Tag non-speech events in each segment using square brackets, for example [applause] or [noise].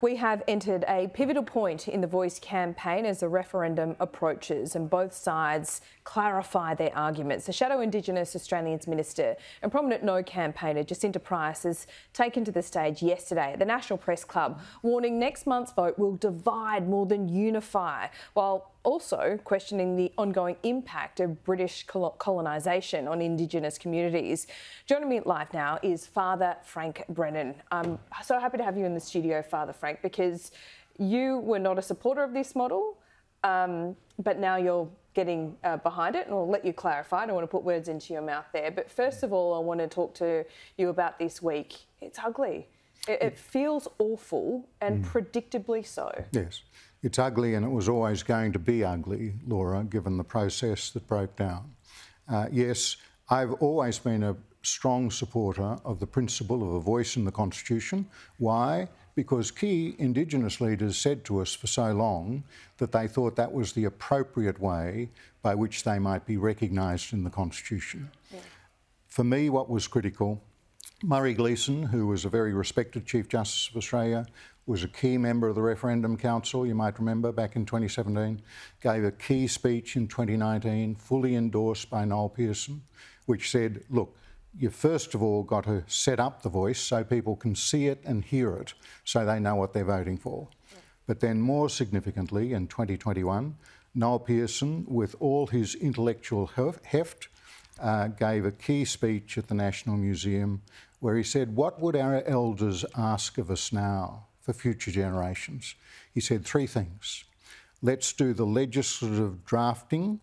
We have entered a pivotal point in the Voice campaign as the referendum approaches, and both sides clarify their arguments. The Shadow Indigenous Australians Minister and prominent No campaigner Jacinta Price has taken to the stage yesterday at the National Press Club, warning next month's vote will divide more than unify, while also questioning the ongoing impact of British colonisation on Indigenous communities. Joining me live now is Father Frank Brennan. I'm so happy to have you in the studio, Father Frank, because you were not a supporter of this model, um, but now you're getting uh, behind it, and I'll let you clarify. I don't want to put words into your mouth there. But first of all, I want to talk to you about this week. It's ugly. It, it feels awful and mm. predictably so. Yes. It's ugly and it was always going to be ugly, Laura, given the process that broke down. Uh, yes, I've always been a strong supporter of the principle of a voice in the Constitution. Why? Because key Indigenous leaders said to us for so long that they thought that was the appropriate way by which they might be recognised in the Constitution. Yeah. For me, what was critical Murray Gleeson, who was a very respected Chief Justice of Australia, was a key member of the Referendum Council, you might remember, back in 2017, gave a key speech in 2019, fully endorsed by Noel Pearson, which said, look, you first of all got to set up the voice so people can see it and hear it so they know what they're voting for. But then, more significantly, in 2021, Noel Pearson, with all his intellectual heft, uh, gave a key speech at the National Museum where he said, What would our elders ask of us now for future generations? He said three things. Let's do the legislative drafting.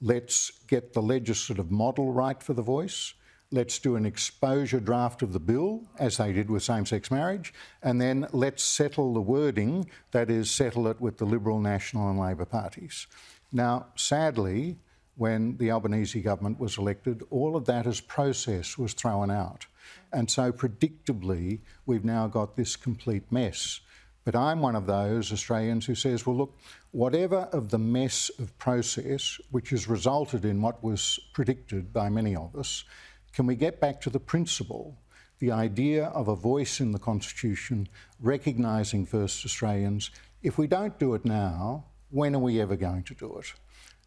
Let's get the legislative model right for the voice. Let's do an exposure draft of the bill, as they did with same sex marriage, and then let's settle the wording, that is, settle it with the Liberal, National, and Labor parties. Now, sadly, when the Albanese government was elected, all of that as process was thrown out. And so, predictably, we've now got this complete mess. But I'm one of those Australians who says, well, look, whatever of the mess of process, which has resulted in what was predicted by many of us, can we get back to the principle, the idea of a voice in the Constitution recognising first Australians? If we don't do it now, when are we ever going to do it?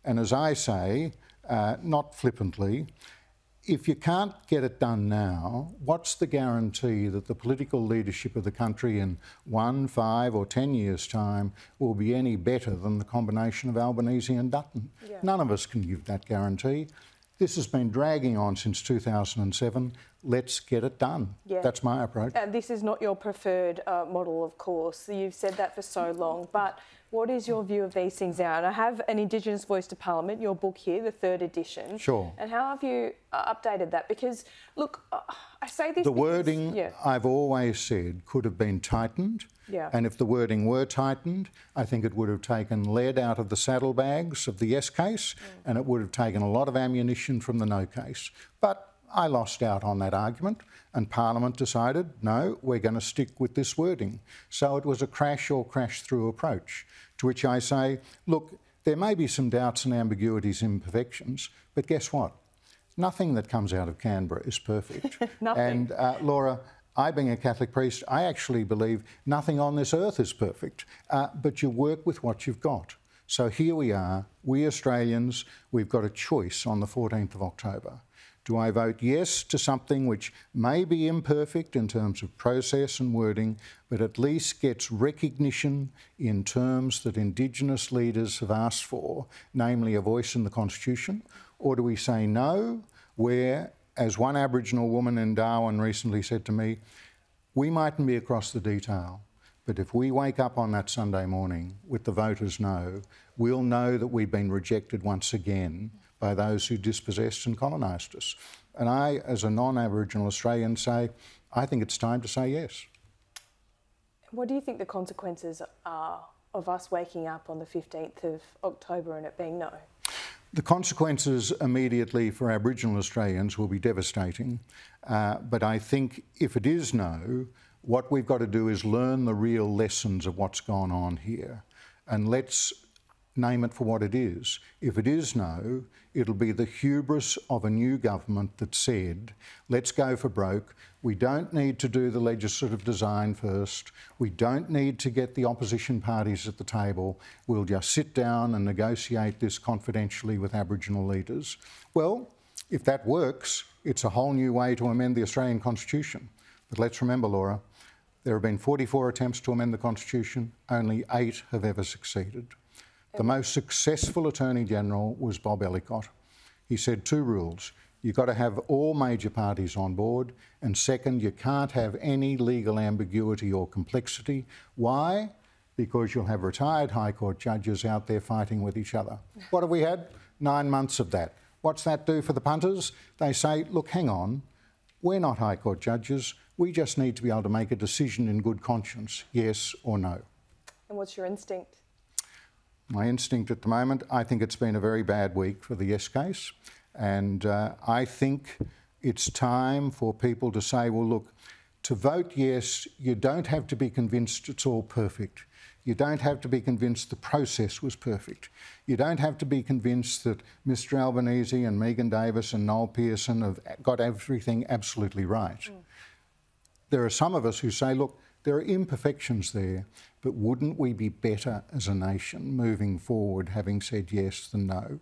And as I say, uh, not flippantly, if you can't get it done now, what's the guarantee that the political leadership of the country in one, five, or ten years' time will be any better than the combination of Albanese and Dutton? Yeah. None of us can give that guarantee. This has been dragging on since 2007. Let's get it done. Yeah. That's my approach. And this is not your preferred uh, model, of course. You've said that for so long. But what is your view of these things now? And I have an Indigenous Voice to Parliament, your book here, the third edition. Sure. And how have you uh, updated that? Because, look, uh, I say this. The because, wording, yeah. I've always said, could have been tightened. Yeah. And if the wording were tightened, I think it would have taken lead out of the saddlebags of the yes case mm. and it would have taken a lot of ammunition from the no case. But I lost out on that argument, and Parliament decided no, we're going to stick with this wording. So it was a crash or crash through approach, to which I say, look, there may be some doubts and ambiguities, imperfections, but guess what? Nothing that comes out of Canberra is perfect. [laughs] and uh, Laura, I, being a Catholic priest, I actually believe nothing on this earth is perfect, uh, but you work with what you've got. So here we are, we Australians, we've got a choice on the 14th of October. Do I vote yes to something which may be imperfect in terms of process and wording, but at least gets recognition in terms that Indigenous leaders have asked for, namely a voice in the Constitution? Or do we say no, where as one Aboriginal woman in Darwin recently said to me, we mightn't be across the detail, but if we wake up on that Sunday morning with the voters no, we'll know that we've been rejected once again by those who dispossessed and colonised us. And I, as a non Aboriginal Australian, say, I think it's time to say yes. What do you think the consequences are of us waking up on the 15th of October and it being no? The consequences immediately for Aboriginal Australians will be devastating, uh, but I think if it is no, what we've got to do is learn the real lessons of what's gone on here. And let's name it for what it is. If it is no, it'll be the hubris of a new government that said, let's go for broke. We don't need to do the legislative design first. We don't need to get the opposition parties at the table. We'll just sit down and negotiate this confidentially with Aboriginal leaders. Well, if that works, it's a whole new way to amend the Australian Constitution. But let's remember, Laura, there have been 44 attempts to amend the Constitution, only eight have ever succeeded. The most successful Attorney General was Bob Ellicott. He said two rules. You've got to have all major parties on board, and second, you can't have any legal ambiguity or complexity. Why? Because you'll have retired High Court judges out there fighting with each other. What have we had? Nine months of that. What's that do for the punters? They say, look, hang on, we're not High Court judges. We just need to be able to make a decision in good conscience, yes or no. And what's your instinct? My instinct at the moment, I think it's been a very bad week for the Yes case. And uh, I think it's time for people to say, well, look, to vote yes, you don't have to be convinced it's all perfect. You don't have to be convinced the process was perfect. You don't have to be convinced that Mr Albanese and Megan Davis and Noel Pearson have got everything absolutely right. Mm. There are some of us who say, look, there are imperfections there, but wouldn't we be better as a nation moving forward having said yes than no?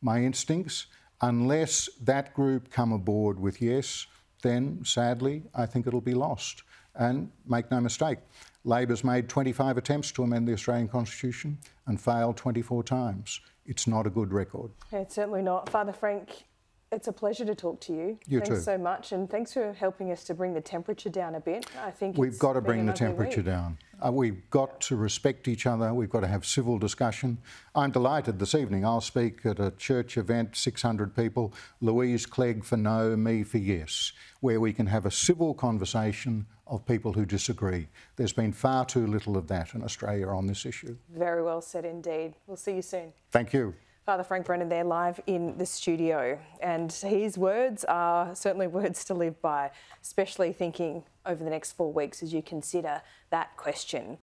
My instincts, unless that group come aboard with yes, then sadly, I think it'll be lost. And make no mistake, Labor's made 25 attempts to amend the Australian Constitution and failed 24 times. It's not a good record. It's certainly not. Father Frank, it's a pleasure to talk to you. You thanks too. so much, and thanks for helping us to bring the temperature down a bit. I think we've got to bring the temperature week. down. Uh, we've got to respect each other. We've got to have civil discussion. I'm delighted this evening. I'll speak at a church event, 600 people. Louise Clegg for no, me for yes, where we can have a civil conversation of people who disagree. There's been far too little of that in Australia on this issue. Very well said indeed. We'll see you soon. Thank you. Father Frank Brennan there live in the studio. And his words are certainly [laughs] words to live by, especially thinking over the next four weeks as you consider that question.